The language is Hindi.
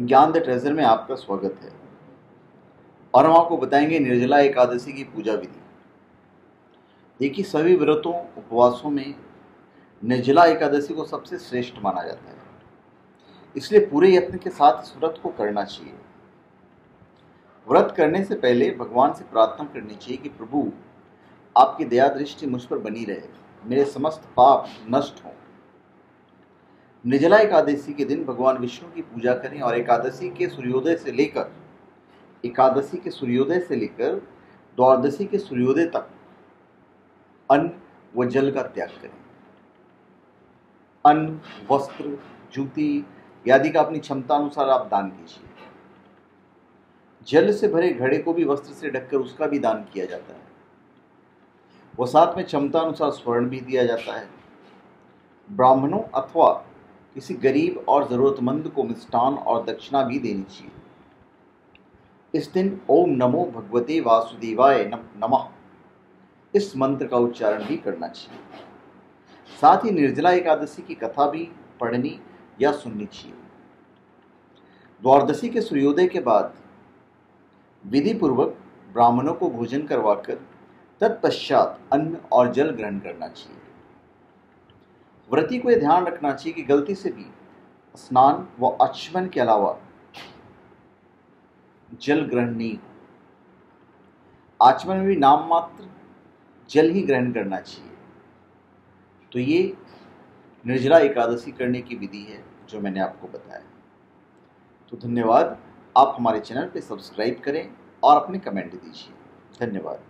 ज्ञान द ट्रेजर में आपका स्वागत है। और हम आपको बताएँगे निर्जला एकादशी की पूजा विधि। देखिए, सभी व्रतों, उपवासों में निर्जला एकादशी को सबसे श्रेष्ठ माना जाता है। इसलिए पूरे यत्न के साथ इस व्रत को करना चाहिए। व्रत करने से पहले भगवान से प्रार्थना करनी चाहिए कि प्रभु, आपकी दया दृष्टि मुझ पर बनी रहे। मेरे समस्त पाप नष्ट हों। निर्जला एकादशी के दिन भगवान विष्णु की पूजा करें और एकादशी के सूर्योदय से लेकर, एकादशी के सूर्योदय से लेकर द्वादशी के सूर्योदय तक अन्न व जल का त्याग करें। अन्न, वस्त्र, जूती आदि का अपनी क्षमता अनुसार आप दान कीजिए। जल से भरे घड़े को भी वस्त्र से ढककर उसका भी दान किया जाता है। वह साथ में क्षमता अनुसार स्वर्ण भी दिया जाता है। ब्राह्मणों अथवा किसी गरीब और ज़रूरतमंद को मिष्टान और दक्षिणा भी देनी चाहिए। इस दिन ओम नमो भगवते वासुदेवाय नमः इस मंत्र का उच्चारण भी करना चाहिए। साथ ही निर्जला एकादशी की कथा भी पढ़नी या सुननी चाहिए। द्वादशी के सूर्योदय के बाद विधि पूर्वक ब्राह्मणों को भोजन करवाकर तत्पश्चात अन्न और जल ग्रहण करना चाहिए। व्रती को यह ध्यान रखना चाहिए कि गलती से भी स्नान व आचमन के अलावा जल ग्रहण नहीं हो। आचमन में भी नाम मात्र जल ही ग्रहण करना चाहिए। तो ये निर्जला एकादशी करने की विधि है जो मैंने आपको बताया। तो धन्यवाद। आप हमारे चैनल पे सब्सक्राइब करें और अपने कमेंट दीजिए। धन्यवाद।